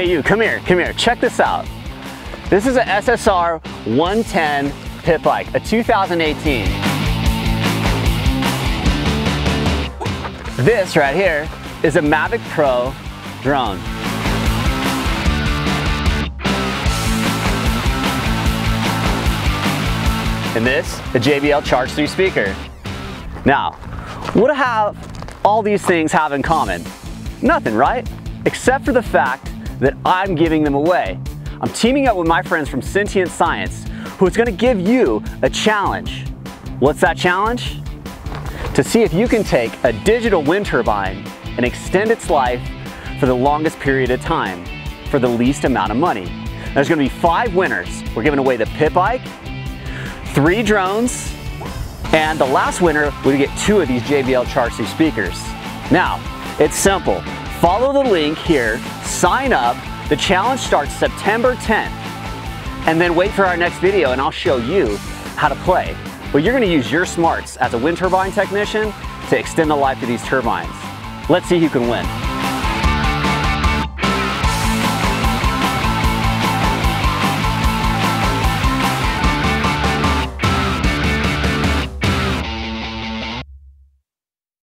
Hey you, come here, come here, check this out. This is a SSR 110 pit bike, a 2018. This right here is a Mavic Pro drone. And this, a JBL Charge 3 speaker. Now, what have all these things have in common? Nothing, right? Except for the fact that I'm giving them away. I'm teaming up with my friends from Sentient Science, who is gonna give you a challenge. What's that challenge? To see if you can take a digital wind turbine and extend its life for the longest period of time for the least amount of money. There's gonna be five winners. We're giving away the pit bike, three drones, and the last winner will get two of these JBL Charge 3 speakers. Now, it's simple. Follow the link here, sign up. The challenge starts September 10th. And then wait for our next video and I'll show you how to play. But you're gonna use your smarts as a wind turbine technician to extend the life of these turbines. Let's see who can win.